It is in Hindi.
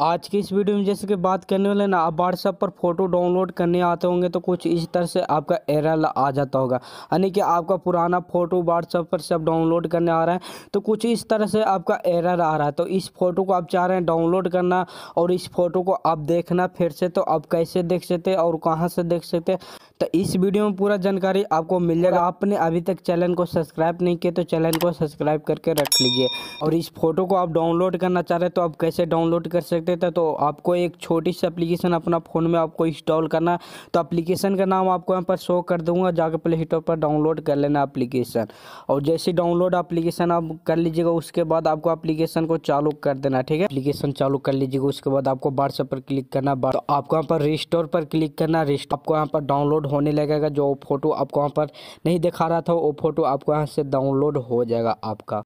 आज की इस वीडियो में जैसे कि बात करने वाले ना, आप व्हाट्सएप पर फ़ोटो डाउनलोड करने आते होंगे तो कुछ इस तरह से आपका एरर आ जाता होगा। यानी कि आपका पुराना फ़ोटो व्हाट्सएप पर सब डाउनलोड करने आ रहा है तो कुछ इस तरह से आपका एरर आ रहा है। तो इस फ़ोटो को आप चाह रहे हैं डाउनलोड करना और इस फ़ोटो को आप देखना फिर से तो आप कैसे देख सकते और कहाँ से देख सकते तो इस वीडियो में पूरा जानकारी आपको मिल जाएगा आपने अभी तक चैनल को सब्सक्राइब नहीं किया तो चैनल को सब्सक्राइब करके रख लीजिए। और इस फ़ोटो को आप डाउनलोड करना चाह रहे हैं तो आप कैसे डाउनलोड कर सकते सकते थे तो आपको एक छोटी सी एप्लीकेशन अपना फ़ोन में आपको इंस्टॉल करना तो एप्लीकेशन का नाम आपको यहाँ पर शो कर दूँगा जाकर प्ले स्टोर पर डाउनलोड कर लेना एप्लीकेशन और जैसे डाउनलोड एप्लीकेशन आप कर लीजिएगा, उसके बाद आपको एप्लीकेशन को चालू कर देना ठीक है? एप्लीकेशन चालू कर लीजिएगा, उसके बाद आपको व्हाट्सएप पर क्लिक करना तो आपको यहाँ पर रिस्टोर पर क्लिक करना रिस्ट आपको यहाँ पर डाउनलोड होने लगेगा, जो फ़ोटो आपको यहाँ पर नहीं दिखा रहा था, वो फ़ोटो आपको यहाँ से डाउनलोड हो जाएगा आपका।